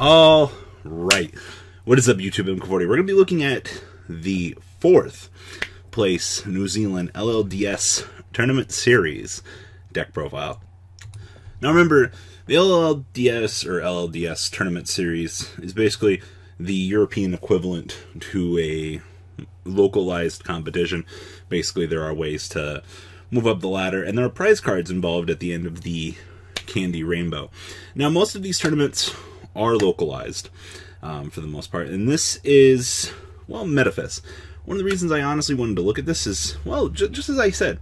All right. What is up, YouTube? I'm We're going to be looking at the fourth place New Zealand LLDS Tournament Series deck profile. Now, remember, the LLDS or LLDS Tournament Series is basically the European equivalent to a localized competition. Basically, there are ways to move up the ladder, and there are prize cards involved at the end of the Candy Rainbow. Now, most of these tournaments are localized um, for the most part. And this is, well, Metaphys. One of the reasons I honestly wanted to look at this is, well, just as I said,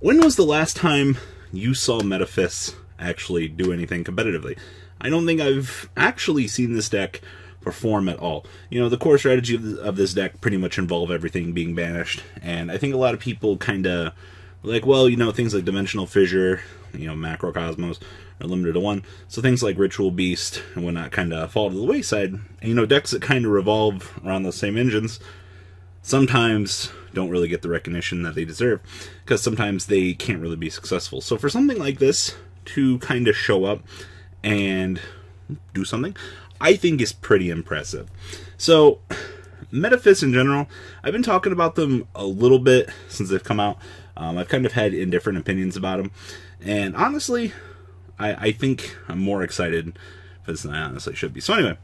when was the last time you saw Metaphys actually do anything competitively? I don't think I've actually seen this deck perform at all. You know, the core strategy of, of this deck pretty much involve everything being banished, and I think a lot of people kind of like, well, you know, things like Dimensional Fissure, you know, Macrocosmos, are limited to one. So things like Ritual Beast and whatnot kind of fall to the wayside. And, you know, decks that kind of revolve around the same engines sometimes don't really get the recognition that they deserve because sometimes they can't really be successful. So for something like this to kind of show up and do something, I think is pretty impressive. So Metaphys in general, I've been talking about them a little bit since they've come out. Um, I've kind of had indifferent opinions about them. And honestly, I, I think I'm more excited for this than I honestly should be. So anyway,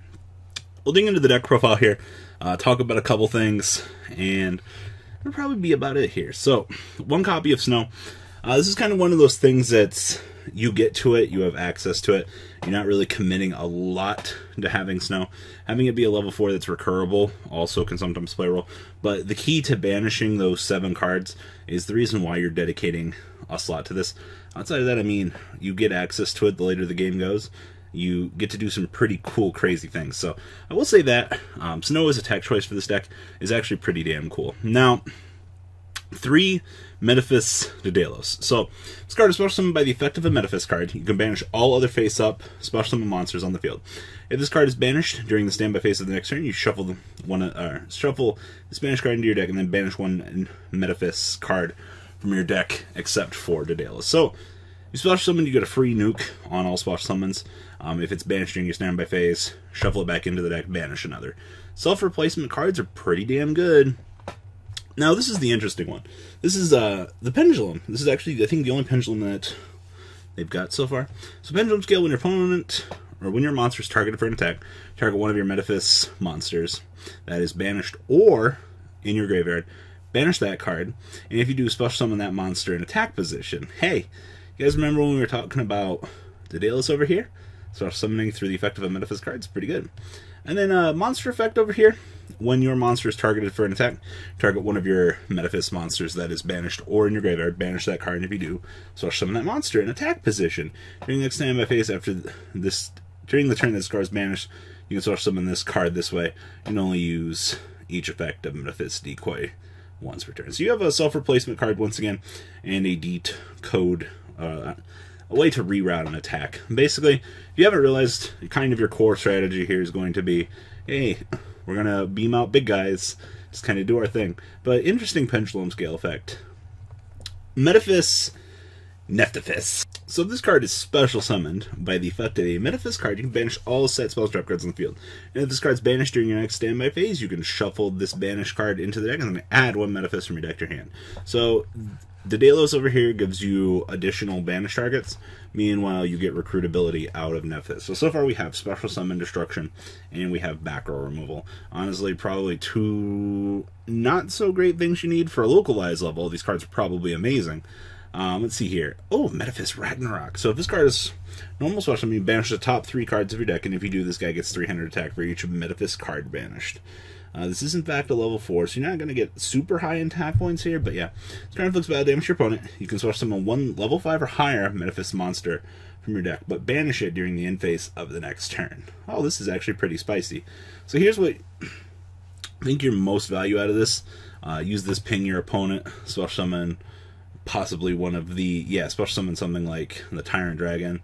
we'll dig into the deck profile here, uh, talk about a couple things, and that'll probably be about it here. So, one copy of Snow. Uh, this is kind of one of those things that you get to it, you have access to it. You're not really committing a lot to having Snow. Having it be a level 4 that's recurable also can sometimes play a role. But the key to banishing those 7 cards is the reason why you're dedicating a slot to this. Outside of that, I mean, you get access to it the later the game goes. You get to do some pretty cool, crazy things. So I will say that um, Snow as a tech choice for this deck is actually pretty damn cool. Now, three Metaphys Daedalus. So, this card is special summoned by the effect of a Metaphys card. You can banish all other face-up special summon monsters on the field. If this card is banished during the standby phase of the next turn, you shuffle the one, uh, shuffle this banished card into your deck and then banish one Metaphys card from your deck except for Daedalus. So, you special summon, you get a free nuke on all special summons. Um, if it's banished during your standby phase, shuffle it back into the deck, banish another. Self-replacement cards are pretty damn good. Now, this is the interesting one. This is uh, the Pendulum. This is actually, I think, the only Pendulum that they've got so far. So, Pendulum scale when your opponent, or when your monster is targeted for an attack, target one of your Metaphys monsters that is banished or in your graveyard banish that card, and if you do special summon that monster in attack position, hey, you guys remember when we were talking about Daedalus over here? Special summoning through the effect of a Metaphys card is pretty good. And then uh, monster effect over here, when your monster is targeted for an attack, target one of your Metaphys monsters that is banished or in your graveyard, banish that card, and if you do, special summon that monster in attack position. During the next standby phase after this, during the turn that this card is banished, you can special summon this card this way. You can only use each effect of Metaphys decoy once per turn. So you have a self-replacement card once again, and a DEET code, uh, a way to reroute an attack. Basically, if you haven't realized, kind of your core strategy here is going to be, hey, we're to beam out big guys, just kind of do our thing. But interesting pendulum scale effect. Metaphys Neftaphys. So this card is special summoned by the effect of a Metaphys card. You can banish all set spells trap cards on the field. And if this card's banished during your next standby phase, you can shuffle this banished card into the deck and then add one Metaphys from your deck to your hand. So Daedalus over here gives you additional banish targets. Meanwhile, you get recruitability out of Nephthys. So, so far we have Special Summon Destruction, and we have Back Row Removal. Honestly, probably two not so great things you need for a localized level. These cards are probably amazing. Um, let's see here. Oh, Metaphys Ragnarok. So if this card is normal special, I mean, banish the top three cards of your deck, and if you do, this guy gets 300 attack for each Metaphys card banished. Uh, this is in fact a level 4, so you're not going to get super high attack points here, but yeah. This card inflicts bad damage to your opponent. You can source summon one level 5 or higher Metaphys monster from your deck, but banish it during the end phase of the next turn. Oh, this is actually pretty spicy. So here's what I think your most value out of this. Uh, use this ping your opponent, special summon possibly one of the yeah, special summon something like the Tyrant Dragon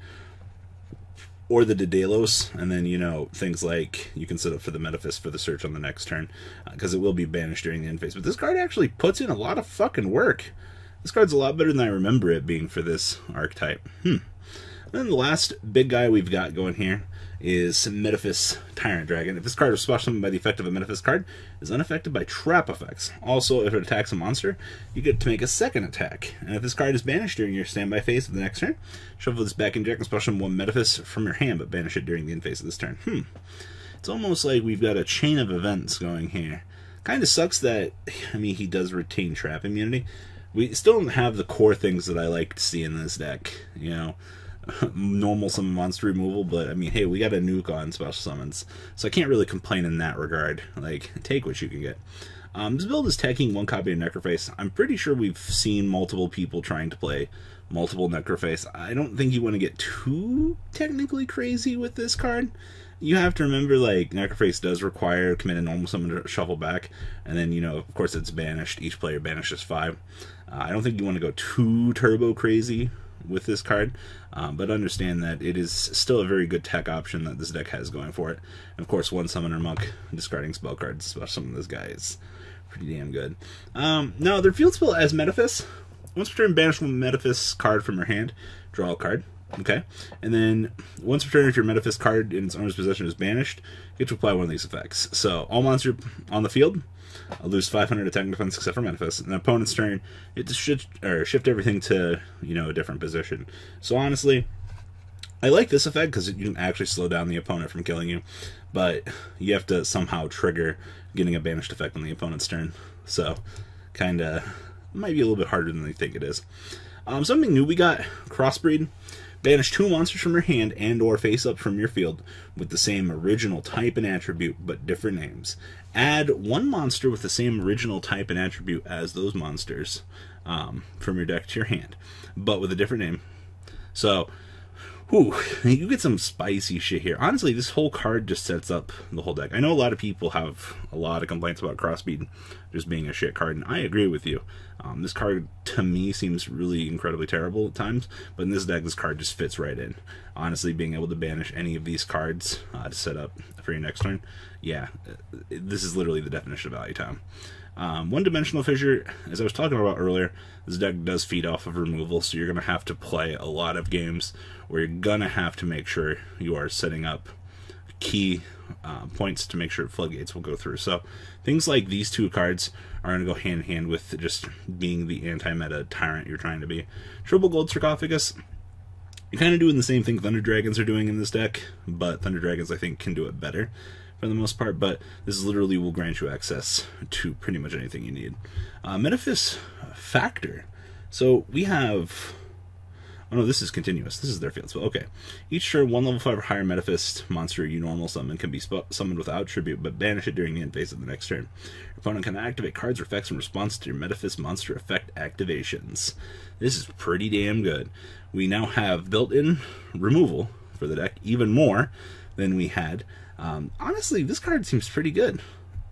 or the Daedalus, and then you know things like you can set up for the Metaphys for the search on the next turn because uh, it will be banished during the end phase. But this card actually puts in a lot of fucking work. This card's a lot better than I remember it being for this archetype. Hmm. And then the last big guy we've got going here is Metaphys Tyrant Dragon. If this card is special summoned by the effect of a Metaphys card, is unaffected by trap effects. Also, if it attacks a monster, you get to make a second attack. And if this card is banished during your standby phase of the next turn, shuffle this back in deck and special summon one Metaphys from your hand, but banish it during the end phase of this turn. Hmm. It's almost like we've got a chain of events going here. Kind of sucks that, I mean, he does retain trap immunity. We still don't have the core things that I like to see in this deck, you know normal summon monster removal, but I mean, hey, we got a nuke on special summons, so I can't really complain in that regard. Like, take what you can get. Um, this build is taking one copy of Necroface. I'm pretty sure we've seen multiple people trying to play multiple Necroface. I don't think you want to get too technically crazy with this card. You have to remember, like, Necroface does require commit a normal summon to shuffle back, and then, you know, of course it's banished. Each player banishes five. Uh, I don't think you want to go too turbo crazy with this card, um, but understand that it is still a very good tech option that this deck has going for it. And of course, one Summoner Monk discarding spell cards, some of this guy, is pretty damn good. Um, now, their field spell as Metaphys. Once per turn, banish one Metaphys card from your hand, draw a card. Okay, and then once per turn, if your Metaphys card in its owner's possession is banished, you get to apply one of these effects. So, all monsters on the field I'll lose 500 attack and defense except for Metaphys. And the opponent's turn, it should or shift everything to you know a different position. So honestly, I like this effect because you can actually slow down the opponent from killing you, but you have to somehow trigger getting a banished effect on the opponent's turn. So kind of might be a little bit harder than they think it is. Um, something new we got crossbreed. Banish two monsters from your hand and or face up from your field with the same original type and attribute but different names. Add one monster with the same original type and attribute as those monsters um, from your deck to your hand, but with a different name. So Whew, you get some spicy shit here. Honestly, this whole card just sets up the whole deck. I know a lot of people have a lot of complaints about Crossbreed just being a shit card, and I agree with you. Um, this card, to me, seems really incredibly terrible at times, but in this deck, this card just fits right in. Honestly, being able to banish any of these cards uh, to set up for your next turn, yeah, this is literally the definition of value time. Um, one dimensional fissure, as I was talking about earlier, this deck does feed off of removal, so you're going to have to play a lot of games where you're going to have to make sure you are setting up key uh, points to make sure floodgates will go through. So things like these two cards are going to go hand in hand with just being the anti-meta tyrant you're trying to be. Triple Gold Sarcophagus, you're kind of doing the same thing Thunder Dragons are doing in this deck, but Thunder Dragons I think can do it better for the most part, but this literally will grant you access to pretty much anything you need. Uh, Metaphys Factor. So we have. Oh no, this is continuous. This is their field spell. Okay. Each turn, one level 5 or higher Metaphys monster you normal summon can be summoned without tribute, but banish it during the end phase of the next turn. Your opponent can activate cards or effects in response to your Metaphys monster effect activations. This is pretty damn good. We now have built in removal for the deck, even more than we had um, honestly, this card seems pretty good.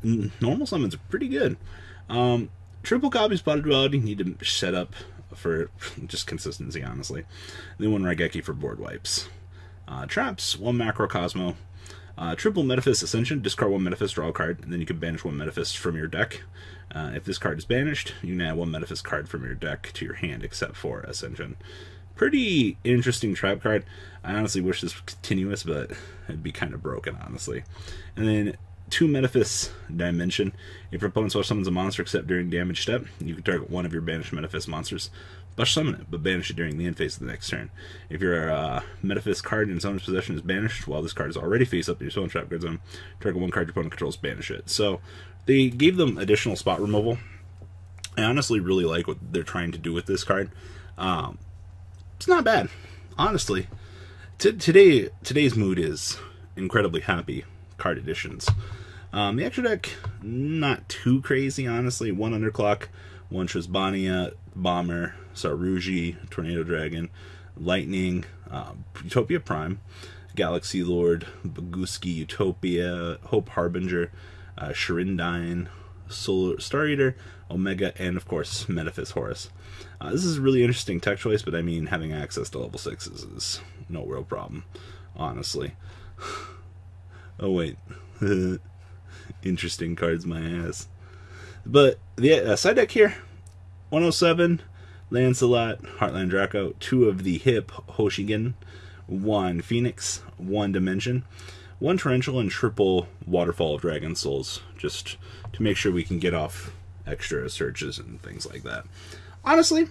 Normal summons are pretty good. Um, triple copy Pot of Duality need to set up for just consistency, honestly. then one Raigeki for board wipes. Uh, traps, one Macrocosmo. Uh, triple Metaphys Ascension, discard one Metaphys, draw a card, and then you can banish one Metaphys from your deck. Uh, if this card is banished, you can add one Metaphys card from your deck to your hand, except for Ascension pretty interesting trap card. I honestly wish this was continuous, but it'd be kind of broken, honestly. And then two Metaphys Dimension. If your opponent special summons a monster except during damage step, you can target one of your banished Metaphys monsters. Special summon it, but banish it during the end phase of the next turn. If your uh, Metaphys card in its owner's possession is banished while this card is already face up in your Stone Trap Guard Zone, target one card your opponent controls, banish it. So they gave them additional spot removal. I honestly really like what they're trying to do with this card. Um, it's not bad, honestly. T- today, today's mood is incredibly happy. Card editions. Um, the extra deck, not too crazy, honestly. One Underclock, one Trizbania, Bomber, Saruji, Tornado Dragon, Lightning, uh, Utopia Prime, Galaxy Lord, Bagooska Utopia, Hope Harbinger, uh, Shirindine, Solar Star Eater, Omega, and of course Metaphys Horus. Uh, this is a really interesting tech choice, but I mean having access to level sixes is no real problem, honestly. oh wait, interesting cards, my ass. But the uh, side deck here, 107, Lancelot, Heartland Draco, two of the hip Hoshiningen, one Phoenix, one Dimension, one Torrential, and triple Waterfall of Dragon Souls, just to make sure we can get off extra searches and things like that. Honestly,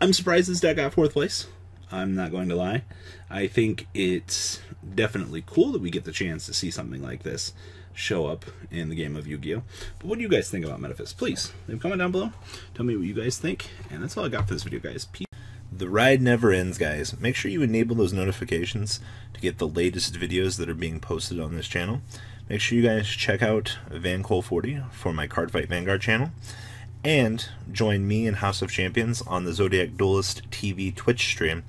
I'm surprised this deck got fourth place. I'm not going to lie. I think it's definitely cool that we get the chance to see something like this show up in the game of Yu-Gi-Oh! But what do you guys think about Metaphys? Please, leave a comment down below. Tell me what you guys think. And that's all I got for this video, guys. Peace. The ride never ends, guys. Make sure you enable those notifications to get the latest videos that are being posted on this channel. Make sure you guys check out VanCole40 for my Cardfight Vanguard channel. And join me and House of Champions on the Zodiac Duelist TV Twitch stream.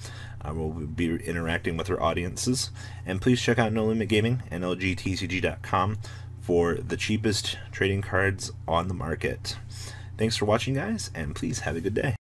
Uh, we'll be interacting with our audiences. And please check out No Limit Gaming and NLGTCG.com for the cheapest trading cards on the market. Thanks for watching, guys, and please have a good day.